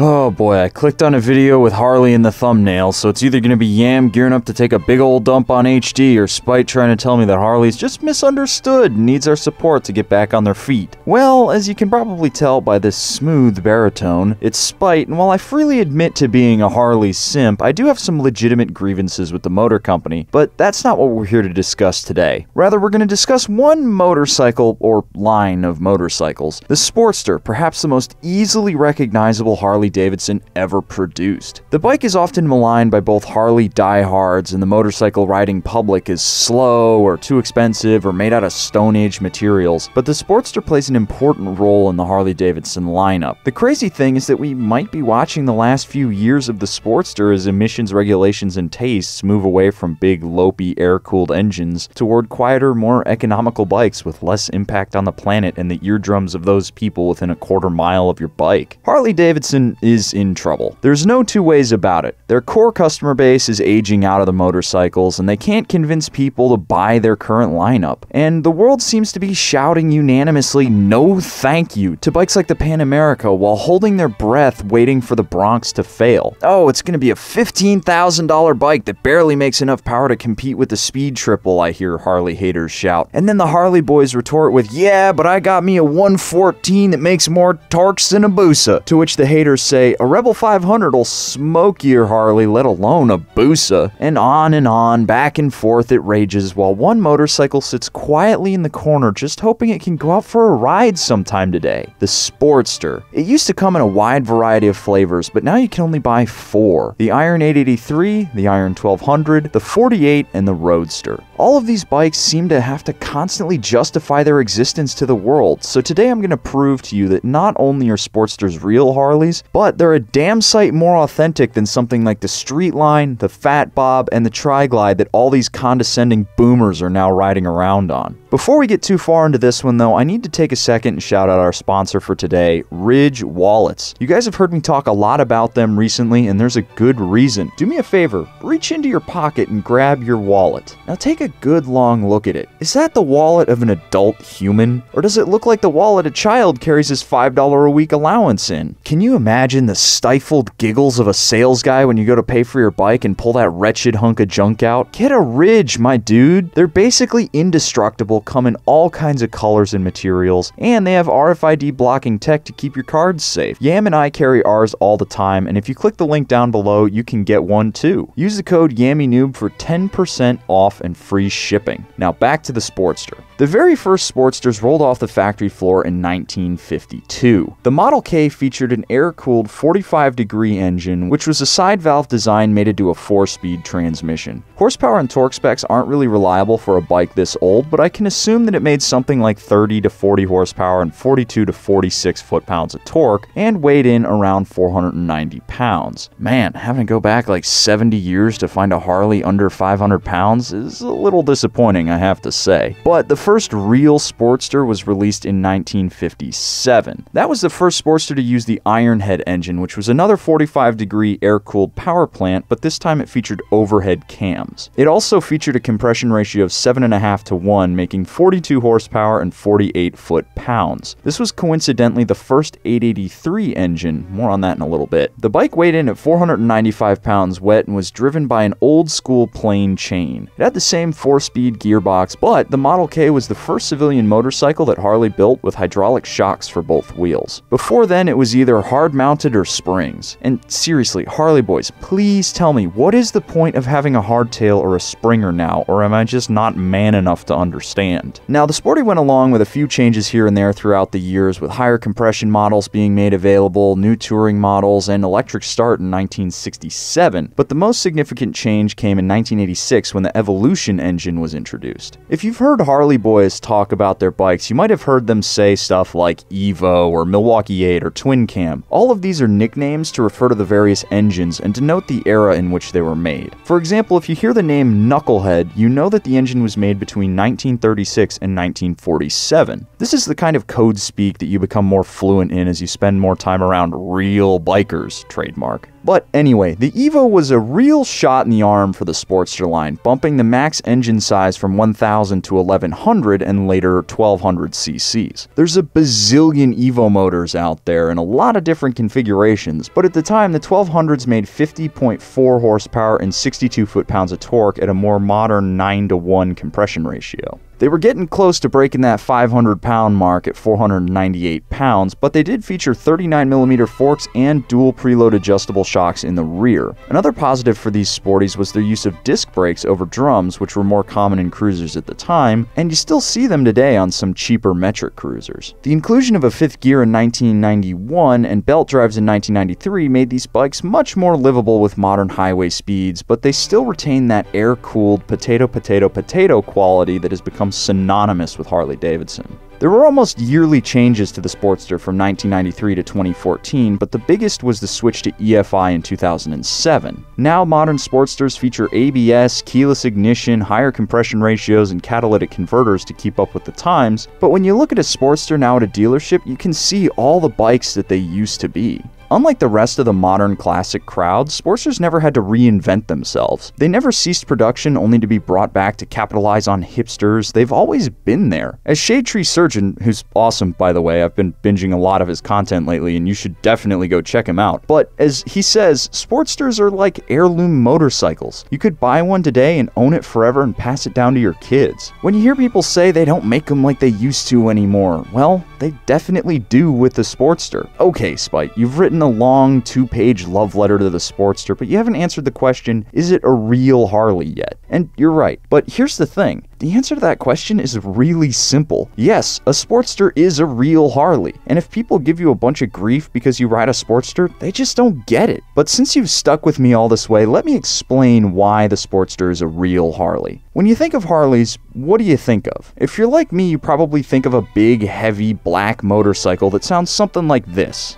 Oh boy, I clicked on a video with Harley in the thumbnail, so it's either gonna be Yam gearing up to take a big old dump on HD or Spite trying to tell me that Harley's just misunderstood and needs our support to get back on their feet. Well, as you can probably tell by this smooth baritone, it's Spite, and while I freely admit to being a Harley simp, I do have some legitimate grievances with the motor company, but that's not what we're here to discuss today. Rather, we're gonna discuss one motorcycle, or line of motorcycles, the Sportster, perhaps the most easily recognizable Harley Davidson ever produced. The bike is often maligned by both Harley diehards and the motorcycle riding public as slow or too expensive or made out of Stone Age materials, but the Sportster plays an important role in the Harley Davidson lineup. The crazy thing is that we might be watching the last few years of the Sportster as emissions regulations and tastes move away from big, lopey, air cooled engines toward quieter, more economical bikes with less impact on the planet and the eardrums of those people within a quarter mile of your bike. Harley Davidson is in trouble. There's no two ways about it. Their core customer base is aging out of the motorcycles, and they can't convince people to buy their current lineup. And the world seems to be shouting unanimously no thank you to bikes like the Pan America while holding their breath waiting for the Bronx to fail. Oh, it's gonna be a $15,000 bike that barely makes enough power to compete with the Speed Triple, I hear Harley haters shout. And then the Harley boys retort with, yeah, but I got me a 114 that makes more torques than a Busa. To which the haters say, a Rebel 500 will smoke your Harley, let alone a Busa. And on and on, back and forth it rages while one motorcycle sits quietly in the corner just hoping it can go out for a ride sometime today. The Sportster. It used to come in a wide variety of flavors, but now you can only buy four. The Iron 883, the Iron 1200, the 48, and the Roadster. All of these bikes seem to have to constantly justify their existence to the world, so today I'm going to prove to you that not only are Sportsters real Harleys, but they're a damn sight more authentic than something like the Street Glide, the Fat Bob, and the Tri-Glide that all these condescending boomers are now riding around on. Before we get too far into this one though, I need to take a second and shout out our sponsor for today, Ridge Wallets. You guys have heard me talk a lot about them recently, and there's a good reason. Do me a favor, reach into your pocket and grab your wallet. Now take a good long look at it. Is that the wallet of an adult human? Or does it look like the wallet a child carries his $5 a week allowance in? Can you imagine the stifled giggles of a sales guy when you go to pay for your bike and pull that wretched hunk of junk out? Get a Ridge, my dude. They're basically indestructible, come in all kinds of colors and materials, and they have RFID blocking tech to keep your cards safe. Yam and I carry ours all the time, and if you click the link down below, you can get one too. Use the code YAMMIENOOB for 10% off and free shipping. Now back to the Sportster. The very first Sportsters rolled off the factory floor in 1952. The Model K featured an air-cooled 45 degree engine, which was a side valve design mated to a 4-speed transmission. Horsepower and torque specs aren't really reliable for a bike this old, but I can assume that it made something like 30 to 40 horsepower and 42 to 46 foot-pounds of torque, and weighed in around 490 pounds. Man, having to go back like 70 years to find a Harley under 500 pounds is a little disappointing, I have to say. But the first real Sportster was released in 1957. That was the first Sportster to use the Ironhead engine, which was another 45 degree air cooled power plant, but this time it featured overhead cams. It also featured a compression ratio of 7.5 to 1, making 42 horsepower and 48 foot pounds. This was coincidentally the first 883 engine, more on that in a little bit. The bike weighed in at 495 pounds wet and was driven by an old school plain chain. It had the same 4 speed gearbox, but the Model K was the first civilian motorcycle that Harley built with hydraulic shocks for both wheels. Before then, it was either hard mounted or springs. And seriously, Harley boys, please tell me, what is the point of having a hardtail or a springer now, or am I just not man enough to understand? Now, the Sporty went along with a few changes here and there throughout the years, with higher compression models being made available, new touring models, and electric start in 1967, but the most significant change came in 1986 when the Evolution engine was introduced. If you've heard Harley boys talk about their bikes, you might have heard them say stuff like Evo or Milwaukee 8 or Twin Cam. All of these are nicknames to refer to the various engines and denote the era in which they were made. For example, if you hear the name Knucklehead, you know that the engine was made between 1936 and 1947. This is the kind of code speak that you become more fluent in as you spend more time around real bikers, trademark. But anyway, the Evo was a real shot in the arm for the Sportster line, bumping the max engine size from 1000 to 1100 and later 1200 cc's. There's a bazillion Evo motors out there in a lot of different configurations, but at the time the 1200s made 50.4 horsepower and 62 foot-pounds of torque at a more modern 9 to 1 compression ratio. They were getting close to breaking that 500 pound mark at 498 pounds, but they did feature 39mm forks and dual preload adjustable shocks in the rear. Another positive for these sporties was their use of disc brakes over drums, which were more common in cruisers at the time, and you still see them today on some cheaper metric cruisers. The inclusion of a fifth gear in 1991 and belt drives in 1993 made these bikes much more livable with modern highway speeds, but they still retain that air-cooled potato potato potato quality that has become synonymous with Harley Davidson. There were almost yearly changes to the Sportster from 1993 to 2014, but the biggest was the switch to EFI in 2007. Now, modern Sportsters feature ABS, keyless ignition, higher compression ratios, and catalytic converters to keep up with the times, but when you look at a Sportster now at a dealership, you can see all the bikes that they used to be. Unlike the rest of the modern classic crowd, Sportsters never had to reinvent themselves. They never ceased production only to be brought back to capitalize on hipsters. They've always been there. As Shade Tree Surgeon, who's awesome by the way, I've been binging a lot of his content lately and you should definitely go check him out. But as he says, Sportsters are like heirloom motorcycles. You could buy one today and own it forever and pass it down to your kids. When you hear people say they don't make them like they used to anymore, well, they definitely do with the Sportster. Okay, Spite, you've written a long two page love letter to the Sportster, but you haven't answered the question is it a real Harley yet? And you're right. But here's the thing the answer to that question is really simple. Yes, a Sportster is a real Harley. And if people give you a bunch of grief because you ride a Sportster, they just don't get it. But since you've stuck with me all this way, let me explain why the Sportster is a real Harley. When you think of Harleys, what do you think of? If you're like me, you probably think of a big, heavy, black motorcycle that sounds something like this.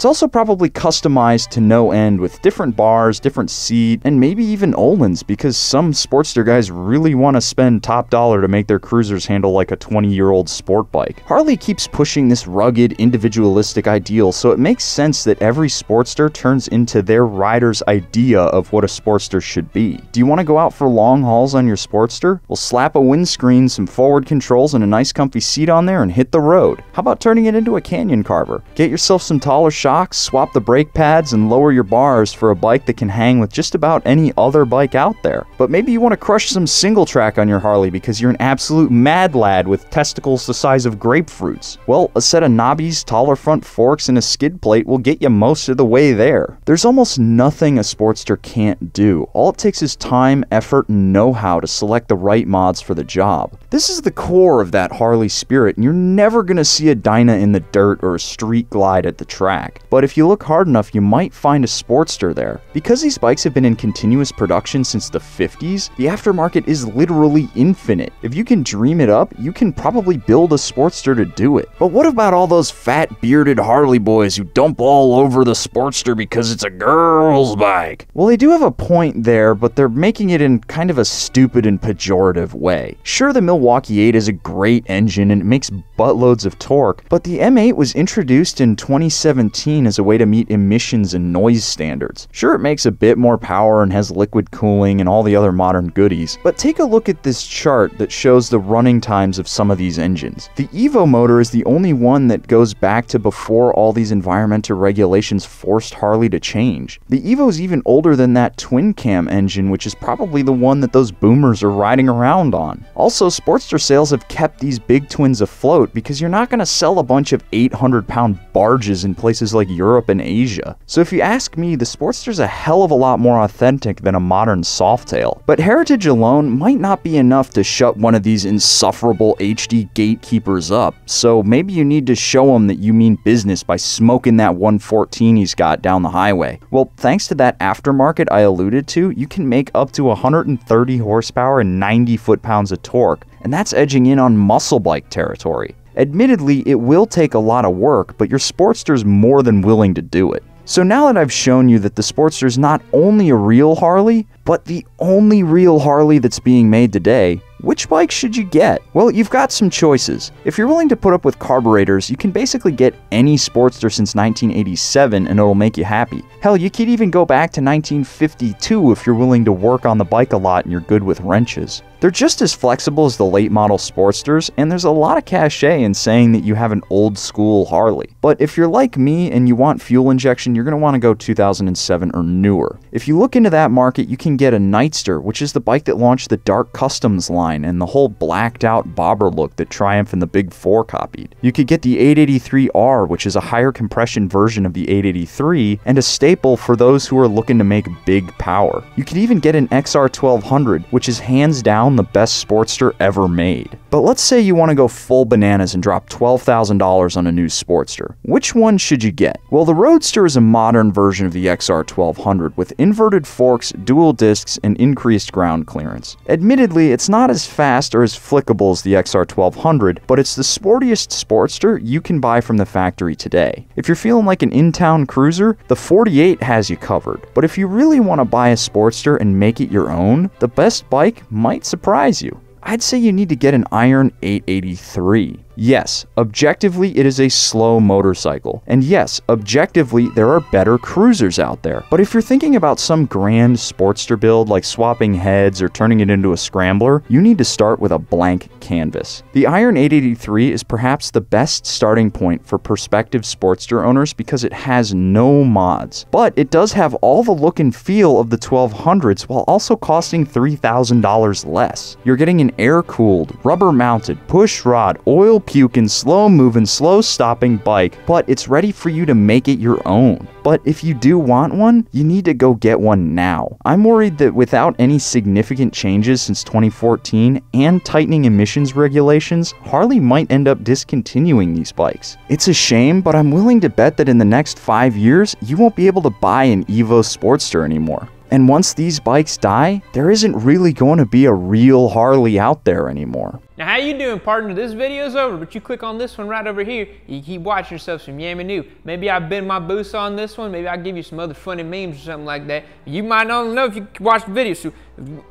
It's also probably customized to no end with different bars, different seat, and maybe even Öhlins because some Sportster guys really want to spend top dollar to make their cruisers handle like a 20 year old sport bike. Harley keeps pushing this rugged, individualistic ideal, so it makes sense that every Sportster turns into their rider's idea of what a Sportster should be. Do you want to go out for long hauls on your Sportster? Well, slap a windscreen, some forward controls, and a nice comfy seat on there and hit the road. How about turning it into a canyon carver? Get yourself some taller shots shocks, swap the brake pads, and lower your bars for a bike that can hang with just about any other bike out there. But maybe you want to crush some single track on your Harley because you're an absolute mad lad with testicles the size of grapefruits. Well, a set of knobbies, taller front forks, and a skid plate will get you most of the way there. There's almost nothing a Sportster can't do. All it takes is time, effort, and know-how to select the right mods for the job. This is the core of that Harley spirit, and you're never going to see a Dyna in the dirt or a street glide at the track but if you look hard enough, you might find a Sportster there. Because these bikes have been in continuous production since the 50s, the aftermarket is literally infinite. If you can dream it up, you can probably build a Sportster to do it. But what about all those fat, bearded Harley boys who dump all over the Sportster because it's a girl's bike? Well, they do have a point there, but they're making it in kind of a stupid and pejorative way. Sure, the Milwaukee 8 is a great engine and it makes buttloads of torque, but the M8 was introduced in 2017 as a way to meet emissions and noise standards. Sure, it makes a bit more power and has liquid cooling and all the other modern goodies, but take a look at this chart that shows the running times of some of these engines. The Evo motor is the only one that goes back to before all these environmental regulations forced Harley to change. The Evo's even older than that twin cam engine, which is probably the one that those boomers are riding around on. Also, Sportster sales have kept these big twins afloat because you're not going to sell a bunch of 800 pound barges in places like Europe and Asia. So if you ask me, the Sportster's a hell of a lot more authentic than a modern Softail. But heritage alone might not be enough to shut one of these insufferable HD gatekeepers up, so maybe you need to show them that you mean business by smoking that 114 he's got down the highway. Well, thanks to that aftermarket I alluded to, you can make up to 130 horsepower and 90 foot-pounds of torque, and that's edging in on muscle bike territory. Admittedly, it will take a lot of work, but your Sportster's more than willing to do it. So now that I've shown you that the Sportster's not only a real Harley, but the only real Harley that's being made today, Which bike should you get? Well, you've got some choices. If you're willing to put up with carburetors, you can basically get any Sportster since 1987 and it'll make you happy. Hell, you could even go back to 1952 if you're willing to work on the bike a lot and you're good with wrenches. They're just as flexible as the late model Sportsters, and there's a lot of cachet in saying that you have an old school Harley. But if you're like me and you want fuel injection, you're going to want to go 2007 or newer. If you look into that market, you can get a Nightster, which is the bike that launched the Dark Customs line and the whole blacked out bobber look that Triumph and the Big Four copied. You could get the 883R, which is a higher compression version of the 883 and a staple for those who are looking to make big power. You could even get an XR1200, which is hands down the best Sportster ever made. But let's say you want to go full bananas and drop $12,000 on a new Sportster. Which one should you get? Well, the Roadster is a modern version of the XR1200 with inverted forks, dual discs, and increased ground clearance. Admittedly, it's not as fast or as flickable as the XR1200, but it's the sportiest Sportster you can buy from the factory today. If you're feeling like an in-town cruiser, the 48 has you covered. But if you really want to buy a Sportster and make it your own, the best bike might surprise you. I'd say you need to get an Iron 883. Yes, objectively, it is a slow motorcycle. And yes, objectively, there are better cruisers out there. But if you're thinking about some grand Sportster build like swapping heads or turning it into a scrambler, you need to start with a blank canvas. The Iron 883 is perhaps the best starting point for prospective Sportster owners because it has no mods. But it does have all the look and feel of the 1200s while also costing $3,000 less. You're getting an air-cooled, rubber-mounted, push rod, oil puking, slow move and slow stopping bike, but it's ready for you to make it your own. But if you do want one, you need to go get one now. I'm worried that without any significant changes since 2014 and tightening emissions regulations, Harley might end up discontinuing these bikes. It's a shame, but I'm willing to bet that in the next five years, you won't be able to buy an Evo Sportster anymore. And once these bikes die, there isn't really going to be a real Harley out there anymore. Now how you doing partner? This video's over, but you click on this one right over here, you keep watching yourself some Yammie Noob. Maybe I bend my boost on this one, maybe I'll give you some other funny memes or something like that. You might not know if you watch the video, so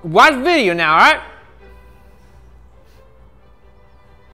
watch the video now, alright?